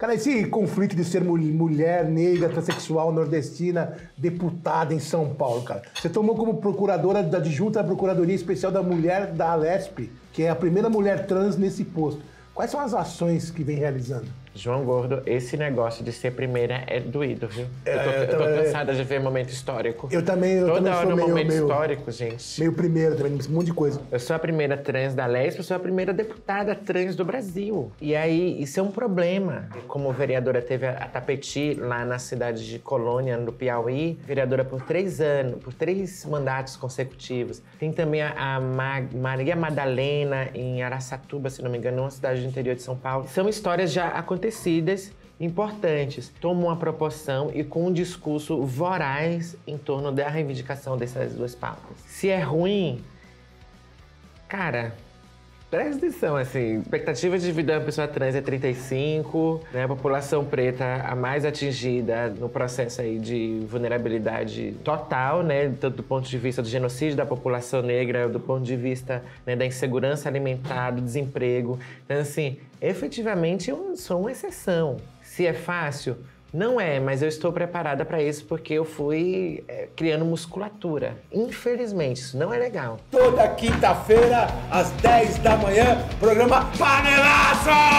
Cara, esse conflito de ser mulher, negra, transexual, nordestina, deputada em São Paulo, cara. Você tomou como procuradora da adjunta da Procuradoria Especial da Mulher da Alesp, que é a primeira mulher trans nesse posto. Quais são as ações que vem realizando? João Gordo, esse negócio de ser primeira é doído, viu? É, eu, tô, eu, eu tô cansada de ver momento histórico. Eu também, eu Toda também hora sou meio, momento meio, histórico, gente. Meio primeiro também, um monte de coisa. Eu sou a primeira trans da Lesp, eu sou a primeira deputada trans do Brasil. E aí, isso é um problema. Como vereadora teve a Tapeti, lá na cidade de Colônia, no Piauí, vereadora por três anos, por três mandatos consecutivos. Tem também a, a Maria Madalena, em Araçatuba, se não me engano, uma cidade do interior de São Paulo. São histórias já acontecidas importantes, tomam uma proporção e com um discurso voraz em torno da reivindicação dessas duas pautas. Se é ruim, cara, Presta atenção, assim, expectativa de vida da pessoa trans é 35, né? A população preta a mais atingida no processo aí de vulnerabilidade total, né? Tanto do ponto de vista do genocídio da população negra, do ponto de vista né, da insegurança alimentar, do desemprego. Então, assim, efetivamente eu sou uma exceção. Se é fácil, não é, mas eu estou preparada para isso porque eu fui é, criando musculatura. Infelizmente, isso não é legal. Toda quinta-feira, às 10 da manhã, programa Panelaço!